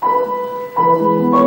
Thank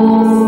Música